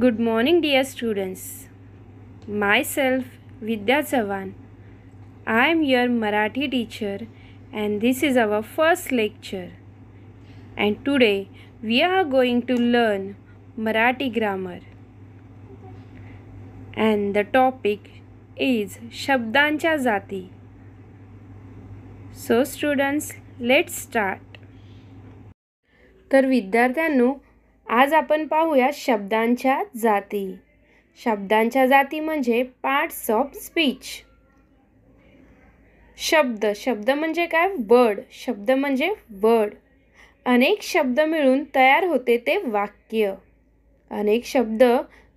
Good morning dear students myself Vidya Chavan I am your Marathi teacher and this is our first lecture and today we are going to learn Marathi grammar and the topic is शब्दांच्या जाती so students let start तर विद्यार्थ्यांनो आज आपण पाहूया शब्दांच्या जाती. शब्दांच्या जाती म्हणजे पार्ट्स ऑफ स्पीच शब्द शब्द म्हणजे काय? वर्ड शब्द म्हणजे वर्ड अनेक शब्द मिळून तयार होते ते वाक्य. अनेक शब्द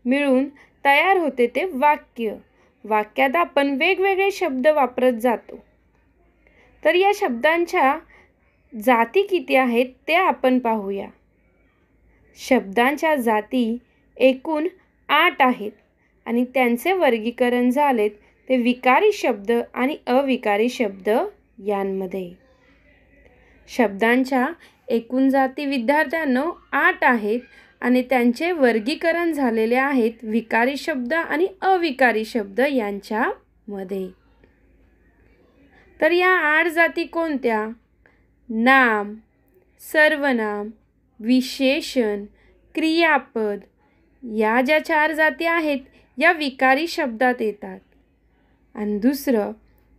मिळून तयार होते ते वाक्य. वाक्यात आपण वेगवेगळे शब्द वापरत जातो. तर या शब्दांच्या जाती किती आहेत ते आपण पाहूया. शब्दांच्या जाती एकूण आठ आहेत. आणि त्यांचे वर्गीकरण झालेत ते विकारी शब्द आणि अविकारी शब्द यांमध्ये. शब्दांच्या एकूण जाती विद्यार्थ्यांनो आठ आहेत आणि त्यांचे वर्गीकरण झालेले आहेत विकारी शब्द आणि अविकारी शब्द यांच्यामध्ये. तर या आठ जाती कोणत्या? नाम सर्वनाम विशेषण क्रियापद. या ज्या चार जाती आहेत या विकारी शब्दात येतात. आणि दुसरं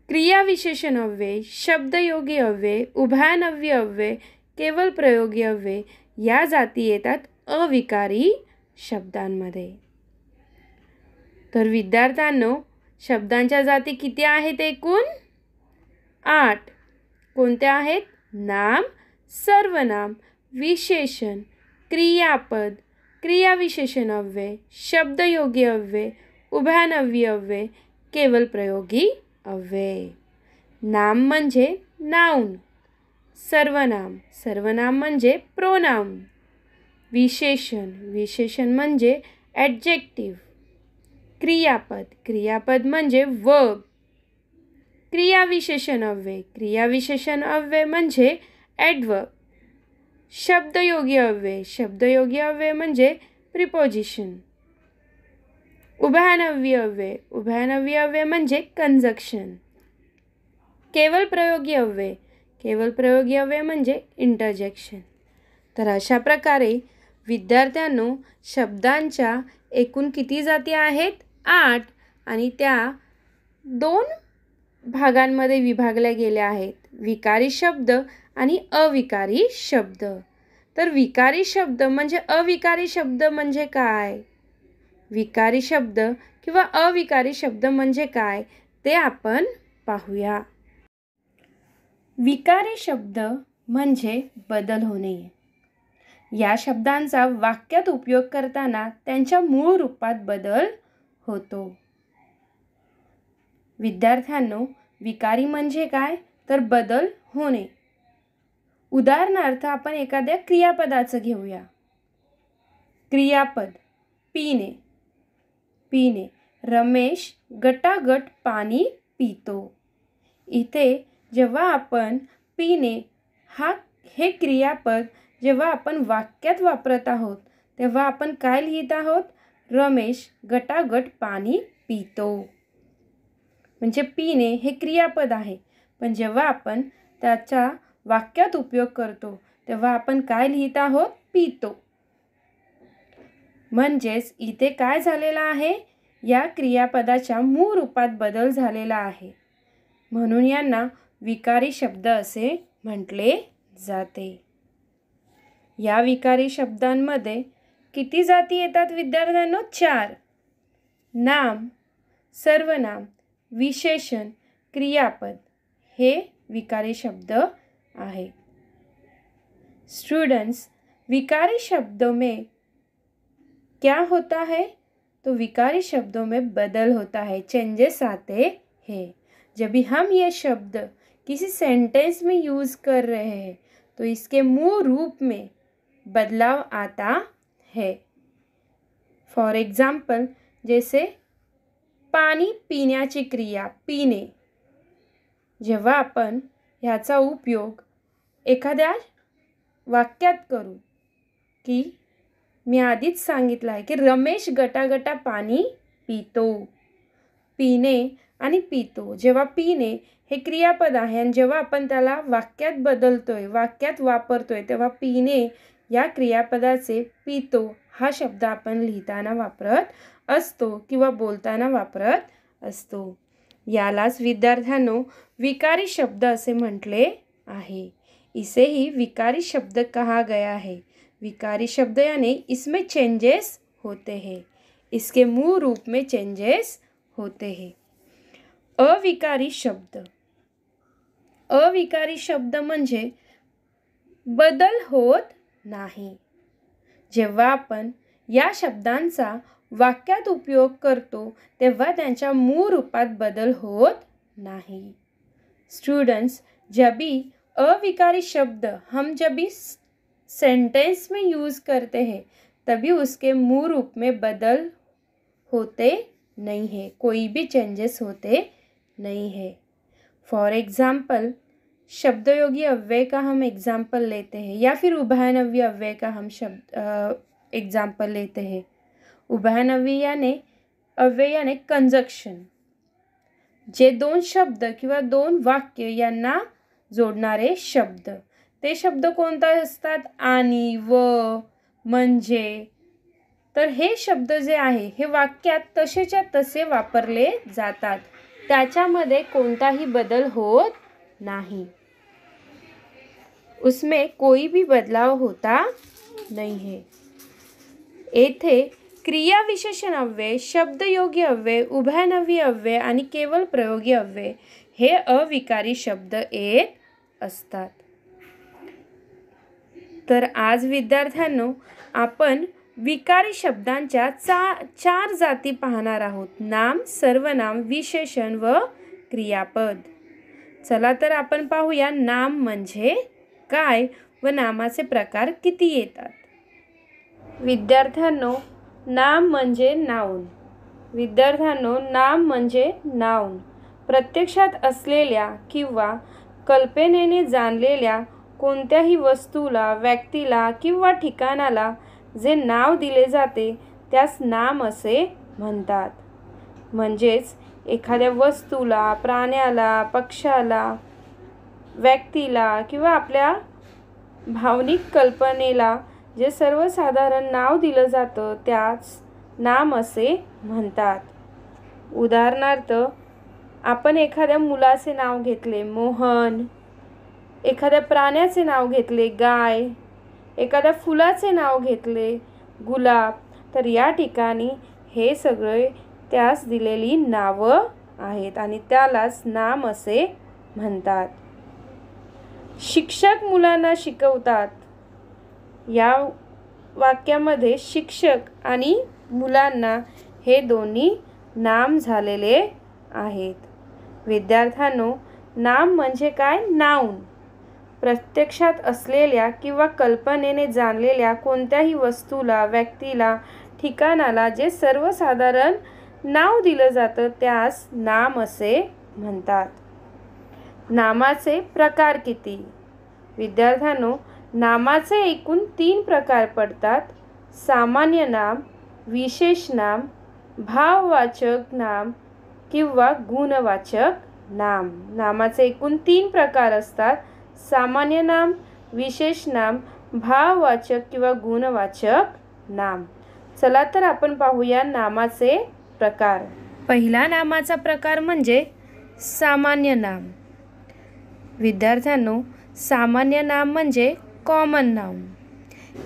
क्रियाविशेषण अव्यय शब्दयोगी अव्यय उभयानव्य अव्यय केवळ प्रयोगी अव्यय या जाती येतात अविकारी शब्दांमध्ये. तर विद्यार्थ्यांनो शब्दांच्या जाती किती आहेत एकूण? आठ. कोणत्या आहेत? नाम सर्वनाम विशेषण क्रियापद क्रियाविशेषण अव्यय शब्द शब्दयोगी अव्यय उभयानव्य अव्यय केवल प्रयोगी अव्यय नाम म्हणजे नाऊन सर्वनाम सर्वनाम म्हणजे प्रोनाम विशेषण विशेषण म्हणजे ॲडजेक्टिव्ह क्रियापद क्रियापद म्हणजे वर्ब क्रियाविशेषण अव्यय क्रियाविशेषण अव्यय म्हणजे ॲडवर्ब शब्दयोगी अव्यय. शब्दयोगी अव्यय म्हणजे प्रिपोजिशन उभयानव्य अव्यय. उभयानव्य अव्यय म्हणजे कंजक्शन केवळ प्रयोगी अव्यय. केवळ प्रयोगी अव्यय म्हणजे इंटरजेक्शन तर अशा प्रकारे विद्यार्थ्यांनो शब्दांच्या एकूण किती जाती आहेत? आठ. आणि त्या दोन भागांमध्ये विभागल्या गेल्या आहेत. विकारी शब्द आणि अविकारी शब्द. तर विकारी शब्द म्हणजे अविकारी शब्द म्हणजे काय? विकारी शब्द किंवा अविकारी शब्द म्हणजे काय ते आपण पाहूया. विकारी शब्द म्हणजे बदल होणे. या शब्दांचा वाक्यात उपयोग करताना त्यांच्या मूळ रूपात बदल होतो. विद्यार्थ्यांनो विकारी म्हणजे काय? तर बदल होणे. उदाहरणार्थ आपण एखाद्या क्रियापदाचं घेऊया. क्रियापद. पिणे पिणे रमेश गटागट पाणी पितो. इथे जेव्हा आपण पिणे हा हे क्रियापद जेव्हा आपण वाक्यात वापरत आहोत तेव्हा आपण काय लिहित आहोत? रमेश गटागट पाणी पितो. म्हणजे पिणे हे क्रियापद आहे. पण जेव्हा आपण त्याचा वाक्यात उपयोग करतो तेव्हा आपण काय लिहित आहोत? पितो. म्हणजेच इथे काय झालेलं आहे? या क्रियापदाच्या मूळ रूपात बदल झालेला आहे. म्हणून यांना विकारी शब्द असे म्हटले जाते. या विकारी शब्दांमध्ये किती जाती येतात विद्यार्थ्यांनो? चार. नाम सर्वनाम विशेषण क्रियापद हे विकारी शब्द आहे. स्टूडेंट्स विकारी शब्दों में क्या होता है? तो विकारी शब्दों में बदल होता है चेंजेस आते हैं। जब भी हम ये शब्द किसी सेंटेंस में यूज़ कर रहे हैं तो इसके मूल रूप में बदलाव आता है। फॉर एग्ज़ाम्पल जैसे पाणी पिण्याची क्रिया पिणे जेव्हा आपण ह्याचा उपयोग एखाद्या वाक्यात करू की मी आधीच सांगितलं आहे की रमेश गटागटा पाणी पितो. पिणे आणि पितो. जेव्हा पिणे हे क्रियापद आहे आणि जेव्हा आपण त्याला वाक्यात बदलतोय वाक्यात वापरतोय तेव्हा पिणे या क्रियापदाचे पितो हा शब्द आपण लिहिताना वापरत असतो किंवा बोलताना वापरत असतो. यालाच विद्यार्थ्यांनो विकारी शब्द असे म्हटले आहे. इसे ही विकारी शब्द कहा गया है। विकारी शब्द यानी इसमें चेंजेस होते हैं। इसके मूल रूप में चेंजेस होते हैं। अविकारी शब्द। अविकारी शब्द म्हणजे बदल होत नाही। जेव्हा आपण या शब्दांचा वाक्यात उपयोग करतो, तेव्हा त्यांच्या रूपात बदल होत नहीं. स्टूडेंट्स जब अविकारी शब्द हम जब भी सेंटेंस में यूज़ करते हैं, तभी उसके मूल रूप में बदल होते नहीं है, कोई भी चेंजेस होते नहीं है। फॉर एग्ज़ाम्पल शब्दयोगी अव्यय का हम एग्ज़ाम्पल लेते हैं, या फिर उभयनव्य अव्यय का हम शब्द एग्ज़ाम्पल लेते हैं। उभयनवी याने, अव्यय याने कंजक्शन जे दोन शब्द किंवा दोन वाक्य यांना जोडणारे शब्द. ते शब्द कोणता असतात? आणि व म्हणजे. तर हे शब्द जे आहे हे वाक्यात तसेच्या तसे वापरले जातात. त्याच्यामध्ये कोणताही बदल होत नाही. उसमें कोई भी बदलाव होता नहीं है येथे क्रियाविशेषण अव्यय शब्दयोगी अव्यय उभयनवी अव्यय आणि केवळ प्रयोगी अव्यय हे अविकारी शब्द येत असतात. तर आज विद्यार्थ्यांनो आपण विकारी शब्दांच्या चा चार जाती पाहणार आहोत. नाम सर्वनाम विशेषण व क्रियापद. चला तर आपण पाहूया नाम म्हणजे काय व नामाचे प्रकार किती येतात. विद्यार्थ्यांनो नाम म्हणजे नाऊन. विद्यार्थ्यांनो नाम म्हणजे नाऊन. प्रत्यक्षात असलेल्या किंवा कल्पनेने जाणलेल्या कोणत्याही वस्तूला व्यक्तीला किंवा ठिकाणाला जे नाव दिले जाते त्यास नाम असे म्हणतात. म्हणजेच एखाद्या वस्तूला प्राण्याला पक्षाला व्यक्तीला किंवा आपल्या भावनिक कल्पनेला जे सर्वसाधारण नाव दिलं जातं त्याच नाम असे म्हणतात. उदाहरणार्थ आपण एखाद्या मुलाचे नाव घेतले मोहन. एखाद्या प्राण्याचे नाव घेतले गाय. एखाद्या फुलाचे नाव घेतले गुलाब. तर या ठिकाणी हे सगळे त्यास दिलेली नावं आहेत आणि त्यालाच नाम असे म्हणतात. शिक्षक मुलांना शिकवतात. या वाक्यामध्ये शिक्षक आणि मुलांना हे दोन्ही नाम झालेले आहेत. विद्यार्थ्यांनो नाम म्हणजे काय? नाऊन. प्रत्यक्षात असलेल्या किंवा कल्पनेने जाणलेल्या कोणत्याही वस्तूला व्यक्तीला ठिकाणाला जे सर्वसाधारण नाव दिलं जातं त्यास नाम असे म्हणतात. नामाचे प्रकार किती? विद्यार्थ्यांनो नामाचे एकूण तीन प्रकार पडतात. सामान्य नाम विशेष नाम भाववाचक नाम किंवा गुणवाचक नाम. नामाचे एकूण तीन प्रकार असतात. सामान्य नाम विशेष नाम भाववाचक किंवा गुणवाचक नाम. चला तर आपण पाहूया नामाचे प्रकार. पहिला नामाचा प्रकार म्हणजे सामान्य नाम. विद्यार्थ्यांनो सामान्य नाम म्हणजे कॉमन नाम.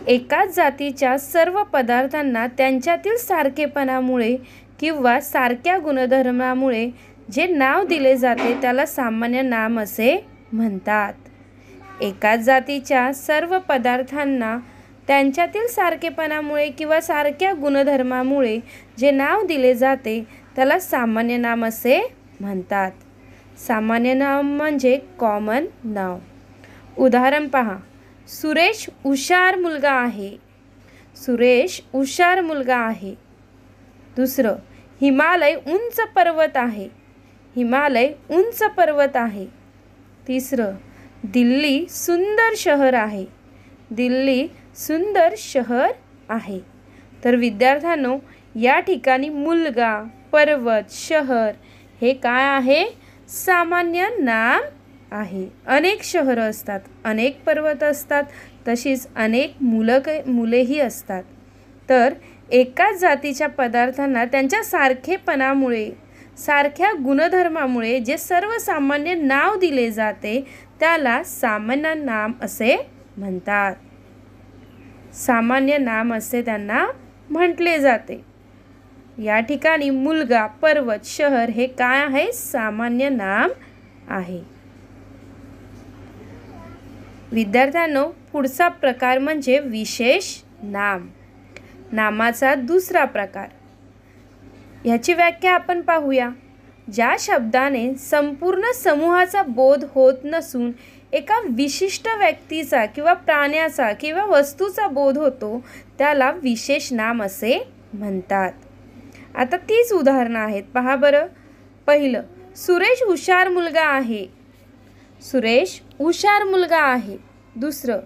एकाच जातीच्या सर्व पदार्थांना त्यांच्यातील सारखेपणामुळे किंवा सारख्या गुणधर्मामुळे जे नाव दिले जाते त्याला सामान्य नाम असे म्हणतात. एकाच जातीच्या सर्व पदार्थांना त्यांच्यातील सारखेपणामुळे किंवा सारख्या गुणधर्मामुळे जे नाव दिले जाते त्याला सामान्य नाम असे म्हणतात. सामान्य नाम म्हणजे कॉमन नाव. उदाहरण पहा. सुरेश हुशार मुलगा आहे. सुरेश हुशार मुलगा आहे. दुसरं हिमालय उंच पर्वत आहे. हिमालय उंच पर्वत आहे. तिसरं दिल्ली सुंदर शहर आहे. दिल्ली सुंदर शहर आहे. तर विद्यार्थ्यांनो या ठिकाणी मुलगा पर्वत शहर हे काय आहे? सामान्य नाम आहे. अनेक शहरं असतात अनेक पर्वत असतात तशीच अनेक मुलं क मुलेही असतात. तर एकाच जातीच्या पदार्थांना त्यांच्या सारखेपणामुळे सारख्या गुणधर्मामुळे जे सर्वसामान्य नाव दिले जाते त्याला सामान्य नाम असे म्हणतात. सामान्य नाम असे त्यांना म्हटले जाते. या ठिकाणी मुलगा पर्वत शहर हे काय आहे? सामान्य नाम आहे. विद्यार्थ्यांनो पुढचा प्रकार म्हणजे विशेष नाम. नामाचा दुसरा प्रकार. ह्याची व्याख्या आपण पाहूया. ज्या शब्दाने संपूर्ण समूहाचा बोध होत नसून एका विशिष्ट व्यक्तीचा किंवा प्राण्याचा किंवा वस्तूचा बोध होतो त्याला विशेष नाम असे म्हणतात. आता तीच उदाहरणं आहेत. पहा बरं. पहिलं सुरेश हुशार मुलगा आहे. सुरेश हुशार मुलगा आहे. दुसरं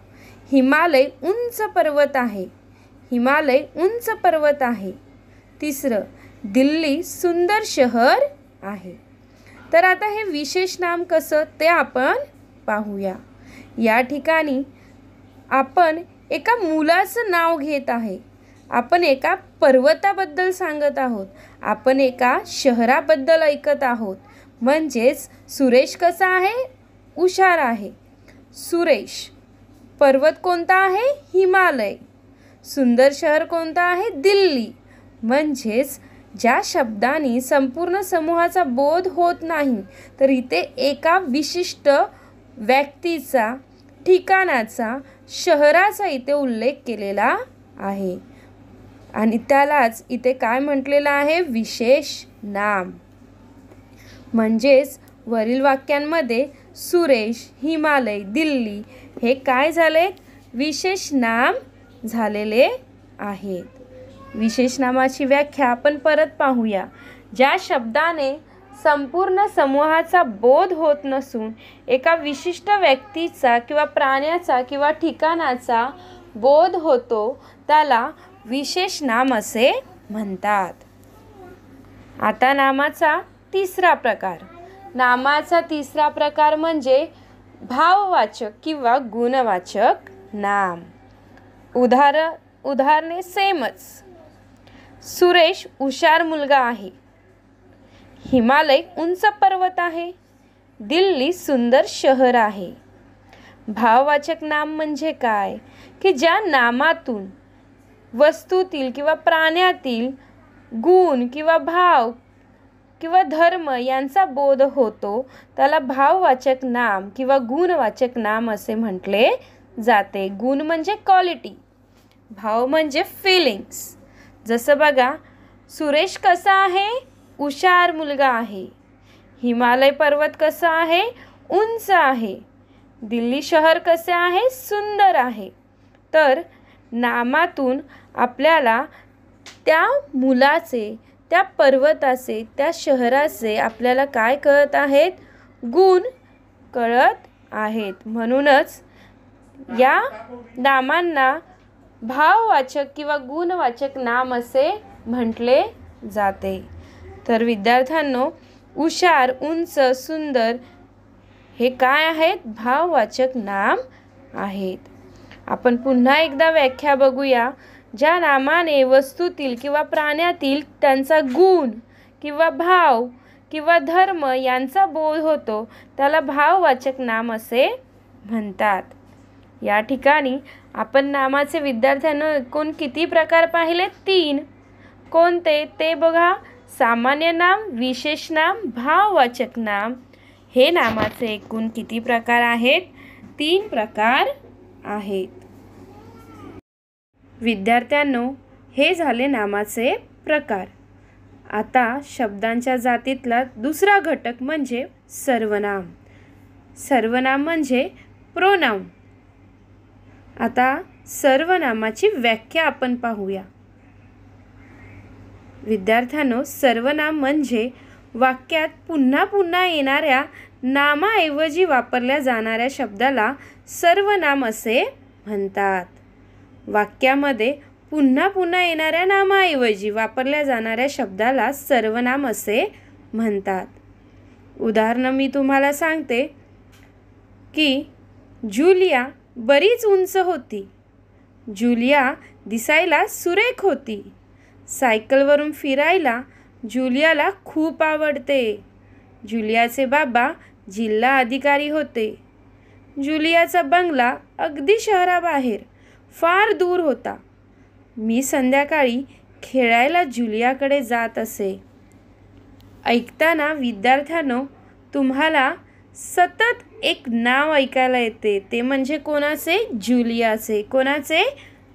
हिमालय उंच पर्वत आहे. हिमालय उंच पर्वत आहे. तिसरं दिल्ली सुंदर शहर आहे. तर आता हे विशेष नाम कसं ते आपण पाहूया. या ठिकाणी आपण एका मुलाचं नाव घेत आहे. आपण एका पर्वताबद्दल सांगत आहोत. आपण एका शहराबद्दल ऐकत आहोत. म्हणजेच सुरेश कसा आहे? हुशार आहे. सुरेश पर्वत कोणता आहे? हिमालय. सुंदर शहर कोणतं आहे? दिल्ली. म्हणजेच ज्या शब्दांनी संपूर्ण समूहाचा बोध होत नाही तर इथे एका विशिष्ट व्यक्तीचा ठिकाणाचा शहराचा इथे उल्लेख केलेला आहे. आणि त्यालाच इथे काय म्हटलेलं आहे? विशेष नाम. म्हणजेच वरील वाक्यांमध्ये सुरेश हिमालय दिल्ली हे काय झाले विशेष नाम झालेले आहेत. विशेष नामाची व्याख्या आपण परत पाहूया. ज्या शब्दाने संपूर्ण समूहाचा बोध होत नसून एका विशिष्ट व्यक्तीचा किंवा प्राण्याचा किंवा ठिकाणाचा बोध होतो त्याला विशेष नाम असे म्हणतात. आता नामाचा तिसरा प्रकार. नामाचा तिसरा प्रकार म्हणजे भाववाचक किंवा गुणवाचक नाम. उदाहर उदाहरणे सेमच. सुरेश हुशार मुलगा आहे. हिमालय उंच पर्वत आहे. दिल्ली सुंदर शहर आहे. भाववाचक नाम म्हणजे काय? की ज्या नामातून वस्तूतील किंवा प्राण्यातील गुण किंवा भाव किंवा धर्म यांचा बोध होतो त्याला भाववाचक नाम किंवा गुणवाचक नाम असे म्हटले जाते. गुण म्हणजे क्वालिटी भाव म्हणजे फिलिंग्स जसं बघा सुरेश कसा आहे? हुशार मुलगा आहे. हिमालय पर्वत कसा आहे? उंच आहे. दिल्ली शहर कसे आहे? सुंदर आहे. तर नामातून आपल्याला त्या मुलाचे त्या पर्वताचे त्या शहराचे आपल्याला काय कळत आहेत? गुण कळत आहेत. म्हणूनच या नामांना भाववाचक किंवा गुणवाचक नाम असे म्हटले जाते. तर विद्यार्थ्यांनो हुशार उंच सुंदर हे काय आहेत? भाववाचक नाम आहेत. आपण पुन्हा एकदा व्याख्या बघूया. ज्या नामाने वस्तूतील किंवा प्राण्यातील त्यांचा गुण किंवा भाव किंवा धर्म यांचा बोध होतो त्याला भाववाचक नाम असे म्हणतात. या ठिकाणी आपण नामाचे विद्यार्थ्यांना एकूण किती प्रकार पाहिले? तीन. कोणते? ते बघा. सामान्य नाम विशेष नाम भाववाचक नाम. हे नामाचे एकूण किती प्रकार आहेत? तीन प्रकार आहेत. विद्यार्थ्यांनो हे झाले नामाचे प्रकार. आता शब्दांच्या जातीतला दुसरा घटक म्हणजे सर्वनाम. सर्वनाम म्हणजे प्रोनाम आता सर्वनामाची व्याख्या आपण पाहूया. विद्यार्थ्यांनो सर्वनाम म्हणजे वाक्यात पुन्हा पुन्हा येणाऱ्या नामाऐवजी वापरल्या जाणाऱ्या शब्दाला सर्वनाम असे म्हणतात. वाक्यामध्ये पुन्हा पुन्हा येणाऱ्या नामाऐवजी वापरल्या जाणाऱ्या शब्दाला सर्वनाम असे म्हणतात. उदाहरणं मी तुम्हाला सांगते की जुलिया बरीच उंच होती. जुलिया दिसायला सुरेख होती. सायकलवरून फिरायला जुलियाला खूप आवडते. जुलियाचे बाबा जिल्हा अधिकारी होते. जुलियाचा बंगला अगदी शहराबाहेर फार दूर होता. मी संध्याकाळी खेळायला जुलियाकडे जात असे. ऐकताना विद्यार्थ्यांनो तुम्हाला सतत एक नाव ऐकायला येते. ते म्हणजे कोणाचे? जुलियाचे कोणाचे?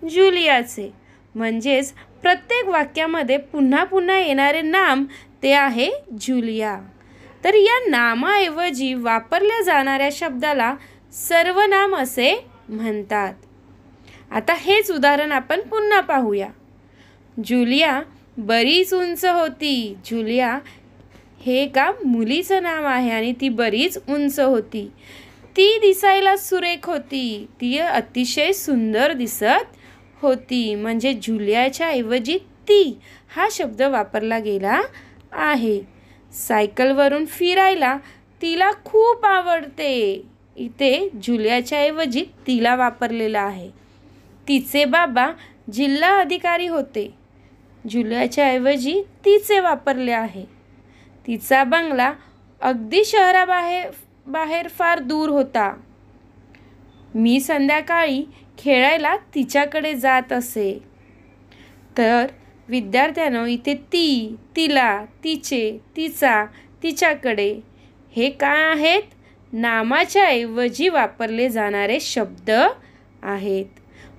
जुलियाचे म्हणजेच प्रत्येक वाक्यामध्ये पुन्हा पुन्हा येणारे नाम ते आहे जुलिया तर या नामाऐवजी वापरल्या जाणाऱ्या शब्दाला सर्वनाम असे म्हणतात. आता हेच उदाहरण आपण पुन्हा पाहूया. जुलिया बरीच उंच होती. जुलिया हे एका मुलीचं नाव आहे आणि ती बरीच उंच होती. ती दिसायला सुरेख होती. ती अतिशय सुंदर दिसत होती. म्हणजे जुलियाच्या ऐवजी ती हा शब्द वापरला गेला आहे. सायकलवरून फिरायला तिला खूप आवडते. इथे जुलियाच्या ऐवजी तिला वापरलेलं आहे. तिचे बाबा जिल्हा अधिकारी होते. जुलियाच्या ऐवजी तिचे वापरले आहे. तिचा बंगला अगदी शहराबाहेर बाहेर फार दूर होता. मी संध्याकाळी खेळायला तिच्याकडे जात असे. तर विद्यार्थ्यानं इथे ती तिला तिचे तिचा तिच्याकडे हे काय आहेत? नामाच्या ऐवजी वापरले जाणारे शब्द आहेत.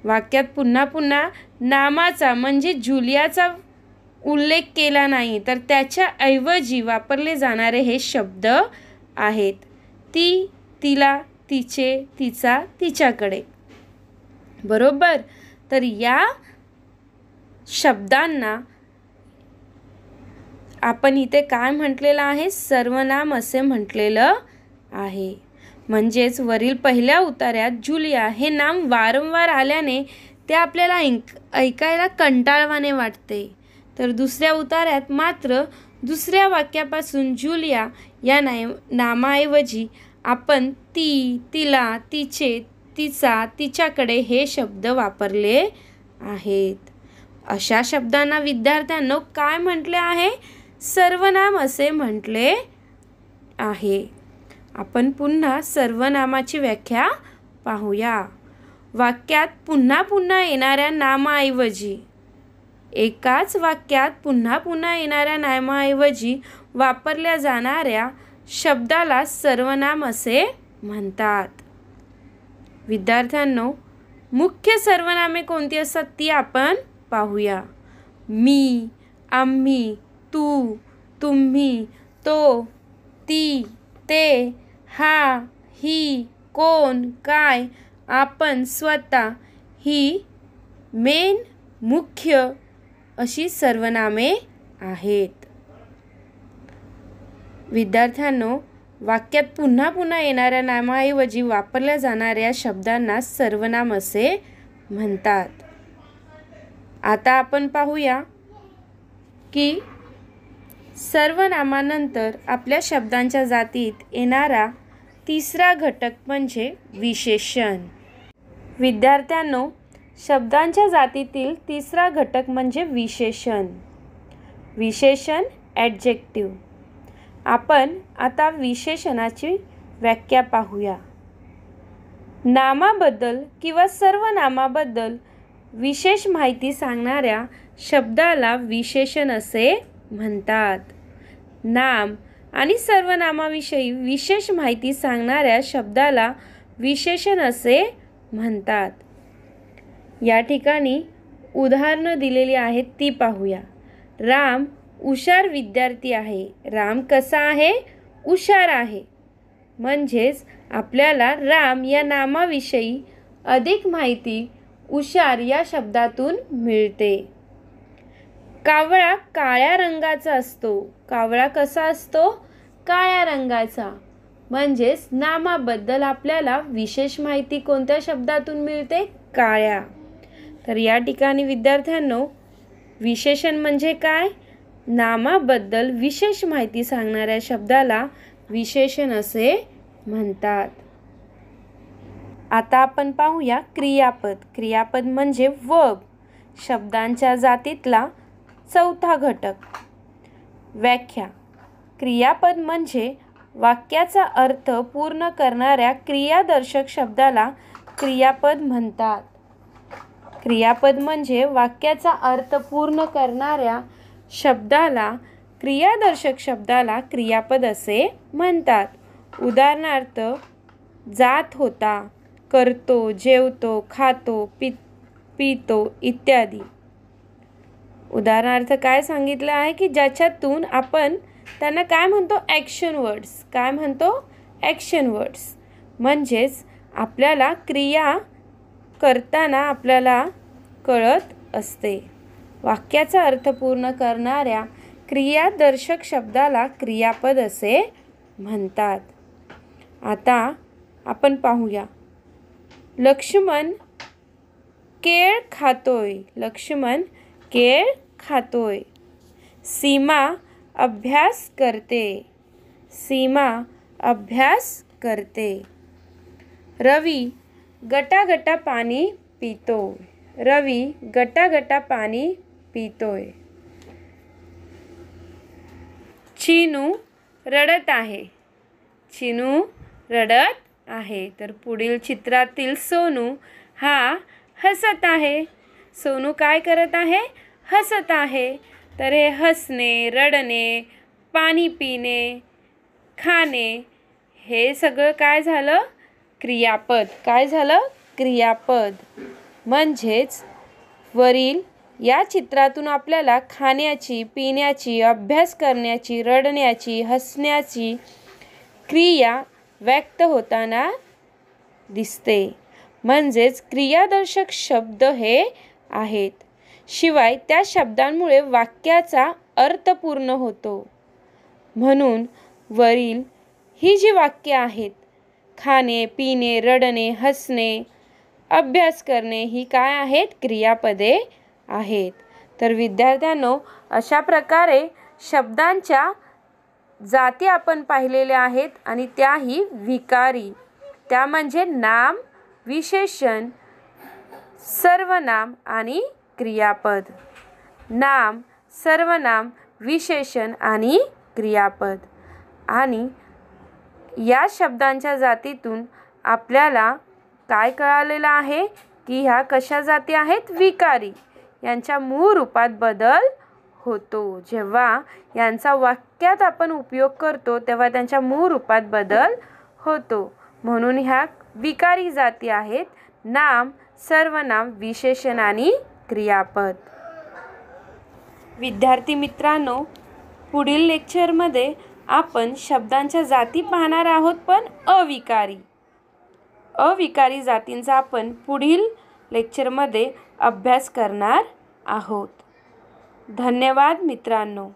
वाक्यात पुन्हा पुन्हा नामाचा म्हणजे जुलियाचा उल्लेख केला नाही तर त्याच्याऐवजी वापरले जाणारे हे शब्द आहेत. ती तिला तिचे तिचा तिच्याकडे. बरोबर? तर या शब्दांना आपण इथे काय म्हटलेलं आहे? सर्वनाम असे म्हटलेलं आहे. म्हणजेच वरील पहिल्या उतार्यात जुलिया हे नाम वारंवार आल्याने ते आपल्याला ऐक ऐकायला कंटाळवाने वाटते. तर दुसऱ्या उतार्यात मात्र दुसऱ्या वाक्यापासून जुलिया या नाय नामाऐवजी आपण ती तिला तिचे तिचा तिच्याकडे हे शब्द वापरले आहेत. अशा शब्दांना विद्यार्थ्यांनो काय म्हटले आहे? सर्वनाम असे म्हटले आहे. आपण पुन्हा सर्वनामाची व्याख्या पाहूया. वाक्यात पुन्हा पुन्हा येणाऱ्या नामाऐवजी एकाच वाक्यात पुन्हा पुन्हा येणाऱ्या नामाऐवजी वापरल्या जाणाऱ्या शब्दाला सर्वनाम असे म्हणतात. विद्यार्थ्यांनो मुख्य सर्वनामे कोणती असतात ती आपण पाहूया. मी आम्ही तू तुम्ही तो ती ते हा ही कोण काय आपण स्वतः ही मेन मुख्य अशी सर्वनामे आहेत. विद्यार्थ्यांनो वाक्यात पुन्हा पुन्हा येणाऱ्या नामाऐवजी वापरल्या जाणाऱ्या शब्दांना सर्वनाम असे म्हणतात. आता आपण पाहूया की सर्वनामानंतर आपल्या शब्दांच्या जातीत येणारा तिसरा घटक म्हणजे विशेषण. विद्यार्थ्यांनो शब्दांच्या जातीतील तिसरा घटक म्हणजे विशेषण. विशेषण ॲडजेक्टिव आपण आता विशेषणाची व्याख्या पाहूया. नामाबद्दल किंवा सर्व नामाबद्दल विशेष माहिती सांगणाऱ्या शब्दाला विशेषण असे म्हणतात. नाम आणि सर्वनामाविषयी विशेष माहिती सांगणाऱ्या शब्दाला विशेषण असे म्हणतात. या ठिकाणी उदाहरणं दिलेली आहेत ती पाहूया. राम हुशार विद्यार्थी आहे. राम कसा आहे? हुशार आहे. म्हणजेच आपल्याला राम या नामाविषयी अधिक माहिती हुशार या शब्दातून मिळते. कावळा काळ्या रंगाचा असतो. कावळा कसा असतो? काळ्या रंगाचा. म्हणजेच नामाबद्दल आपल्याला विशेष माहिती कोणत्या शब्दातून मिळते? काळ्या. तर या ठिकाणी विद्यार्थ्यांनो विशेषण म्हणजे काय? नामाबद्दल विशेष माहिती सांगणाऱ्या शब्दाला विशेषण असे म्हणतात. आता आपण पाहूया क्रियापद. क्रियापद म्हणजे वब शब्दांच्या जातीतला चौथा घटक. व्याख्या. क्रियापद म्हणजे वाक्याचा अर्थ पूर्ण करणाऱ्या क्रियादर्शक शब्दाला क्रियापद म्हणतात. क्रियापद म्हणजे वाक्याचा अर्थ पूर्ण करणाऱ्या शब्दाला क्रियादर्शक शब्दाला क्रियापद असे म्हणतात. उदाहरणार्थ जात होता करतो जेवतो खातो पि पितो इत्यादी. उदाहरणार्थ काय सांगितलं आहे की ज्याच्यातून आपण त्यांना काय म्हणतो? ॲक्शन वर्ड्स काय म्हणतो? ॲक्शन वर्ड्स म्हणजेच आपल्याला क्रिया करताना आपल्याला कळत असते. वाक्याचा अर्थ पूर्ण करणाऱ्या क्रियादर्शक शब्दाला क्रियापद असे म्हणतात. आता आपण पाहूया. लक्ष्मण केळ खातोय. लक्ष्मण केळ खातोय. सीमा अभ्यास करते. सीमा अभ्यास करते. रवी गटागटा पाणी पितो रवी गटागटा पाणी पितोय. चिनू रडत आहे. चिनू रडत आहे. तर पुढील चित्रातील सोनू हा हसत आहे. सोनू काय करत आहे? हसत आहे. तर हे हसणे रडणे पाणी पिणे खाणे हे सगळं काय झालं? क्रियापद. काय झालं? क्रियापद. म्हणजेच वरील या चित्रातून आपल्याला खाण्याची पिण्याची अभ्यास करण्याची रडण्याची हसण्याची क्रिया व्यक्त होताना दिसते. म्हणजेच क्रियादर्शक शब्द हे आहेत. शिवाय त्या शब्दांमुळे वाक्याचा अर्थ पूर्ण होतो. म्हणून वरील ही जी वाक्य आहेत खाणे पिणे रडणे हसणे अभ्यास करणे ही काय आहेत? क्रियापदे आहेत. तर विद्यार्थ्यांनो अशा प्रकारे शब्दांच्या जाती आपण पाहिलेल्या आहेत आणि त्याही विकारी. त्या म्हणजे नाम विशेषण सर्वनाम आणि क्रियापद. नाम सर्वनाम विशेषण आणि क्रियापद. आणि या शब्दांच्या जातीतून आपल्याला काय कळालेलं आहे? की ह्या कशा जाती आहेत? विकारी. यांच्या मूळ रूपात बदल होतो. जेव्हा यांचा वाक्यात आपण उपयोग करतो तेव्हा त्यांच्या मूळ रूपात बदल होतो. म्हणून ह्या विकारी जाती आहेत. नाम सर्वनाम विशेषण आणि क्रियापद. विद्यार्थी मित्रांनो पुढील लेक्चरमध्ये आपण शब्दांच्या जाती पाहणार आहोत पण अविकारी. अविकारी जातींचा आपण पुढील लेक्चरमध्ये अभ्यास करणार आहोत. धन्यवाद मित्रांनो.